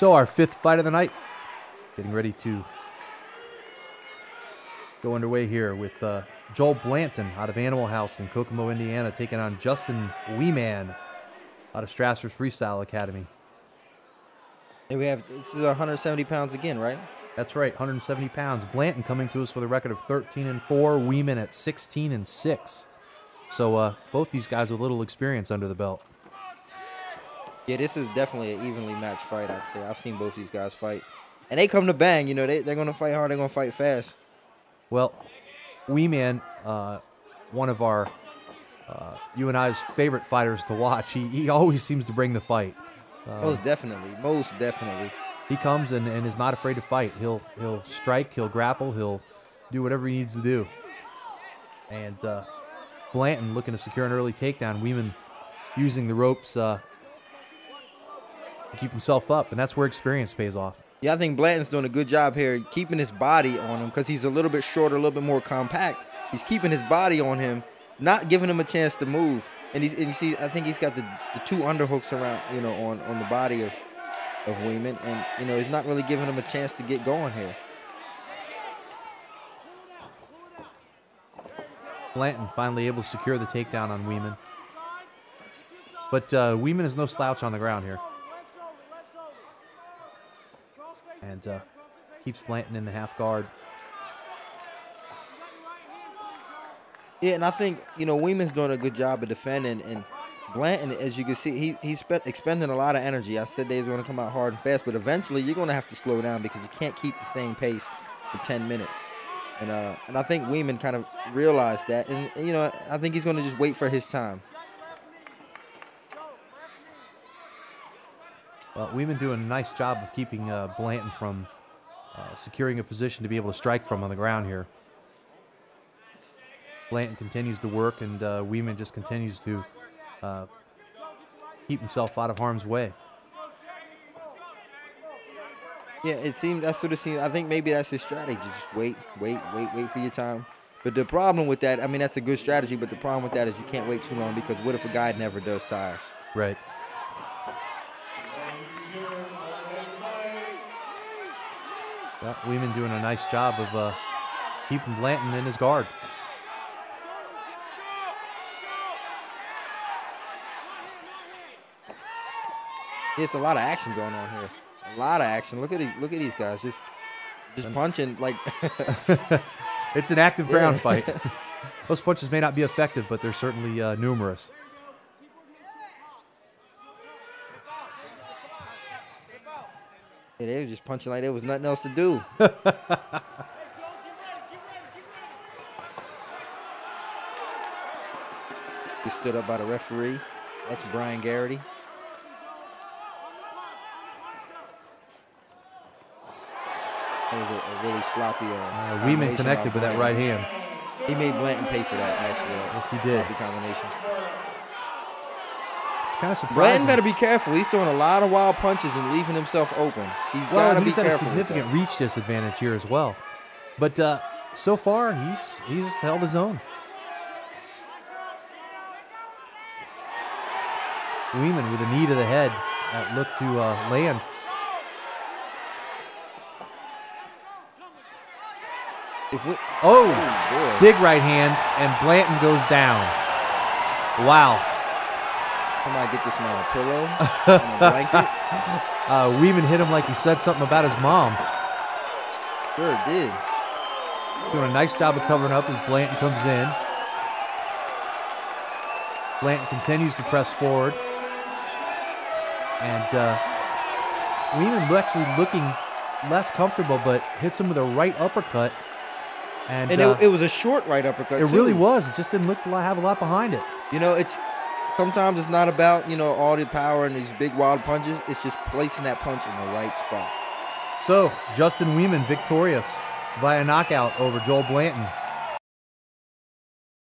So our fifth fight of the night, getting ready to go underway here with uh, Joel Blanton out of Animal House in Kokomo, Indiana, taking on Justin Wieman out of Strasser's Freestyle Academy. And we have this is 170 pounds again, right? That's right, 170 pounds. Blanton coming to us with a record of 13 and four. Wieman at 16 and six. So uh, both these guys with little experience under the belt. Yeah, this is definitely an evenly matched fight. I'd say I've seen both these guys fight, and they come to bang. You know, they they're gonna fight hard. They're gonna fight fast. Well, Wieman, uh, one of our uh, you and I's favorite fighters to watch. He he always seems to bring the fight. Uh, most definitely, most definitely. He comes and, and is not afraid to fight. He'll he'll strike, he'll grapple, he'll do whatever he needs to do. And uh, Blanton looking to secure an early takedown. Wieman using the ropes uh, keep himself up, and that's where experience pays off. Yeah, I think Blanton's doing a good job here keeping his body on him because he's a little bit shorter, a little bit more compact. He's keeping his body on him, not giving him a chance to move. And he's and you see, I think he's got the, the two underhooks around, you know, on, on the body of of Wieman, and you know, he's not really giving him a chance to get going here. Blanton finally able to secure the takedown on Wieman. But uh, Wieman is no slouch on the ground here. And uh, keeps Blanton in the half guard. Yeah, and I think you know Wieman's doing a good job of defending, and Blanton, as you can see, he he's expending a lot of energy. I said he's going to come out hard and fast, but eventually you're going to have to slow down because you can't keep the same pace for 10 minutes. And uh, and I think Wieman kind of realized that, and you know I think he's going to just wait for his time. Well, Wieman doing a nice job of keeping uh, Blanton from uh, securing a position to be able to strike from on the ground here. Blanton continues to work, and uh, Wieman just continues to uh, keep himself out of harm's way. Yeah, it seems that's what it seems. I think maybe that's his strategy. Just wait, wait, wait, wait for your time. But the problem with that, I mean, that's a good strategy. But the problem with that is you can't wait too long because what if a guy never does tire? Right. Well, Wieman doing a nice job of uh, keeping Blanton in his guard. It's a lot of action going on here. A lot of action. Look at these. Look at these guys. Just, just punching like. it's an active ground yeah. fight. Those punches may not be effective, but they're certainly uh, numerous. Yeah, they were just punching like there was nothing else to do. he stood up by the referee. That's Brian Garrity. That was a, a really sloppy. Uh, uh, Wieman connected with that right hand. He made Blanton pay for that, actually. Yes, he did. The combination. Kind of surprising. Blanton better be careful. He's throwing a lot of wild punches and leaving himself open. He's well, got to be careful. he's at careful. a significant reach disadvantage here as well. But uh, so far, he's he's held his own. Wieman with a knee to the head that looked to uh, land. If we, oh, oh big right hand, and Blanton goes down. Wow. Somebody get this man a pillow and a blanket. uh, Wieman hit him like he said something about his mom. Sure did. Doing a nice job of covering up as Blanton comes in. Blanton continues to press forward. And uh, Wieman actually looking less comfortable, but hits him with a right uppercut. And, and uh, it, it, was a short right uppercut. It too. really was. It just didn't look have a lot behind it. You know, it's sometimes it's not about you know all the power and these big wild punches. It's just placing that punch in the right spot. So Justin Wieman victorious via knockout over Joel Blanton.